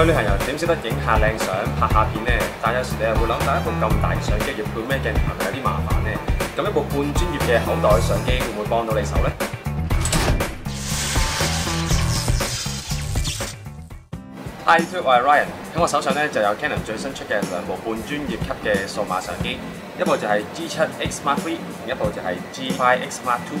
去旅行又點識得影下靚相、拍下片呢？但有時你又會諗，但一部咁大嘅相機要配咩鏡頭，有啲麻煩呢？咁一部半專業嘅口袋相機會唔會幫到你手呢？Hi YouTube，我係 Ryan，喺我手上咧就有 Canon 最新出嘅兩部半專業級嘅數碼相機，一部就係 G7X Mark III，另一部就係 G5X Mark II。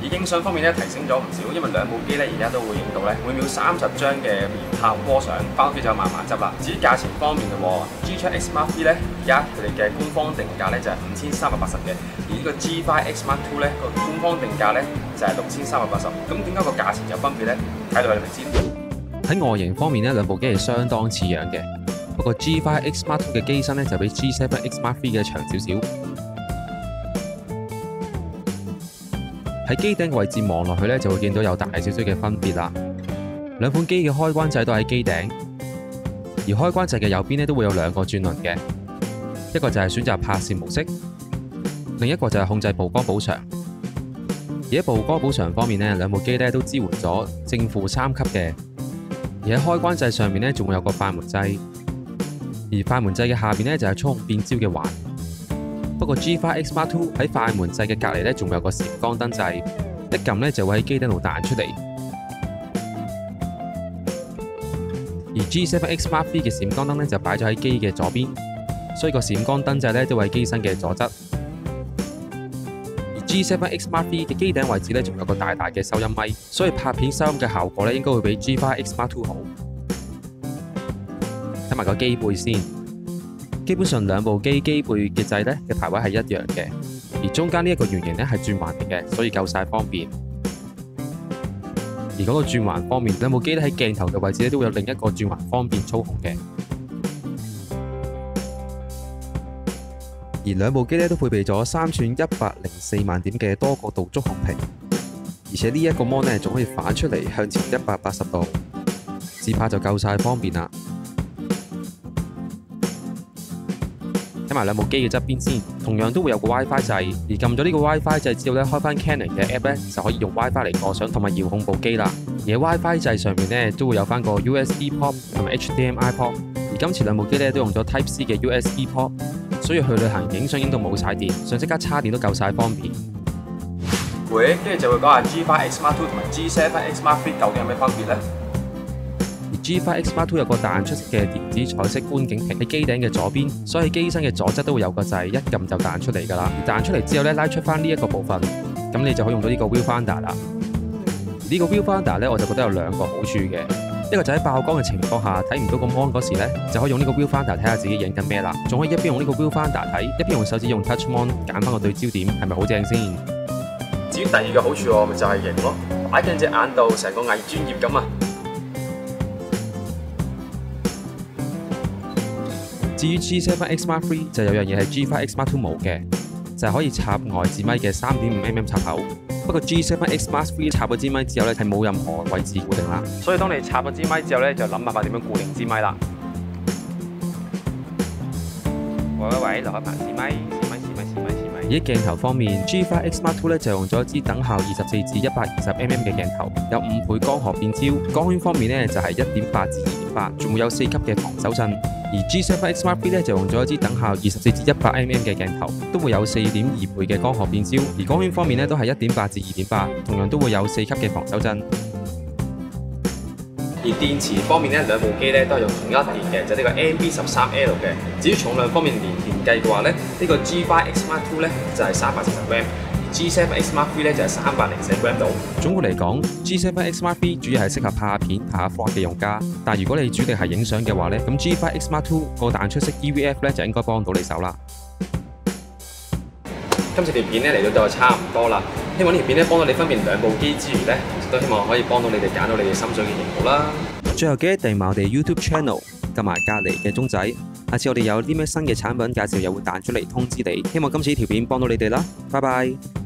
而影相方面咧提升咗唔少，因為兩部機咧而家都會影到咧每秒三十張嘅連拍波相，翻屋企就慢慢執啦。至於價錢方面嘅，G7X Mark III 咧而家佢哋嘅官方定價咧就係五千三百八十嘅，而呢個 G5X Mark II 咧個官方定價咧就係六千三百八十。咁點解個價錢有分別咧？睇到你咪知。喺外形方面咧，兩部機係相當似樣嘅，不過 G5X Mark II 嘅機身咧就比 G7X Mark III 嘅長少少。喺機頂位置望落去咧，就會見到有大少少嘅分別啦。兩款機嘅開關掣都喺機頂，而開關掣嘅右邊咧都會有兩個轉輪嘅，一個就係選擇拍攝模式，另一個就係控制曝光補償。而喺曝光補償方面咧，兩部機咧都支援咗正負三級嘅，而喺開關掣上面咧仲會有個快門掣，而快門掣嘅下面咧就係操控變焦嘅環。不過 G5X Mark II 喺快門掣嘅隔離咧，仲有個閃光燈掣，一撳咧就會喺機頂度彈出嚟。而 G7X Mark III 嘅閃光燈咧就擺咗喺機嘅左邊，所以個閃光燈掣咧都喺機身嘅左側。而 G7X Mark III 嘅機頂位置咧仲有個大大嘅收音咪，所以拍片收音嘅效果咧應該會比 G5X Mark II 好。睇埋個機背先。基本上兩部機機背嘅掣咧嘅排位係一樣嘅，而中間呢一個圓形咧係轉環嚟嘅，所以夠晒方便。而嗰個轉環方面，兩部機咧喺鏡頭嘅位置咧都會有另一個轉環方便操控嘅。而兩部機咧都配備咗三寸一百零四萬點嘅多角度觸控屏，而且呢一個 mon 咧仲可以反出嚟向前一百八十度，自拍就夠晒方便啦。睇埋兩部機嘅側邊先，同樣都會有個 WiFi 掣，而撳咗呢個 WiFi 掣之後咧，開翻 Canon 嘅 app 咧，就可以用 WiFi 嚟過相同埋遙控部機啦。而 WiFi 掣上面咧，都會有翻個 USB port 同埋 HDMI port。而今次兩部機咧都用咗 Type C 嘅 USB port，所以去旅行影相影到冇晒電，想即刻叉電都夠晒方便。喂，跟住就會講下 G5X Mark II 同埋 G7X Mark III 究竟有咩分別咧？G5X Mark II 有個彈出式嘅電子彩色觀景屏喺機頂嘅左邊，所以機身嘅左側都會有個掣，一撳就彈出嚟㗎啦。彈出嚟之後咧，拉出翻呢一個部分，咁你就可以用到呢個 Viewfinder 啦。呢個 Viewfinder 咧，我就覺得有兩個好處嘅，一個就喺爆光嘅情況下睇唔到个 mon 嗰時咧，就可以用呢個 Viewfinder 睇下自己影緊咩啦，仲可以一邊用呢個 Viewfinder 睇，一邊用手指用 Touch Mon 拣翻個對焦點，係咪好正先？至於第二個好處喎，咪就係型咯，擺近隻眼度，成個偽專業咁啊！至於 G7X Mark III 就有樣嘢係 G5X Mark II 冇嘅，就係可以插外置咪嘅三點五 mm 插口。不過 G7X Mark III 插咗支咪之後咧，係冇任何位置固定啦。所以當你插咗支咪之後咧，就諗辦法點樣固定支咪啦。喂喂喂，留下排支咪，試咪試咪試咪試咪。而喺鏡頭方面，G5X Mark II 咧就用咗一支等效二十四至一百二十 mm 嘅鏡頭，有五倍光學變焦，光圈方面咧就係一點八至二點八，仲會有四級嘅防手震。而 G7X Mark III 咧就用咗一支等效二十四至一百 mm 嘅鏡頭，都會有四點二倍嘅光學變焦，而光圈方面咧都係一點八至二點八，同樣都會有四級嘅防手震。而電池方面咧，兩部機咧都係用同一電嘅，就呢個 NB 十三 L 嘅。至於重量方面連電計嘅話咧，呢個 G5X Mark II 咧就係三百四十 gram。G7X Mark III 咧就係三百零四 gram 度。總括嚟講，G7X Mark III 主要係適合拍下片、拍下 vlog 嘅用家。但係如果你主力係影相嘅話咧，咁 G5X Mark II 個彈出式 EVF 咧就應該幫到你手啦。今次條片咧嚟到就差唔多啦。希望呢條片咧幫到你分辨兩部機之餘咧，都希望可以幫到你哋揀到你哋心水嘅型號啦。最後記得訂埋我哋 YouTube channel，撳埋隔離嘅鐘仔。下次我哋有啲咩新嘅產品介紹，又會彈出嚟通知你。希望今次呢條片幫到你哋啦。拜拜。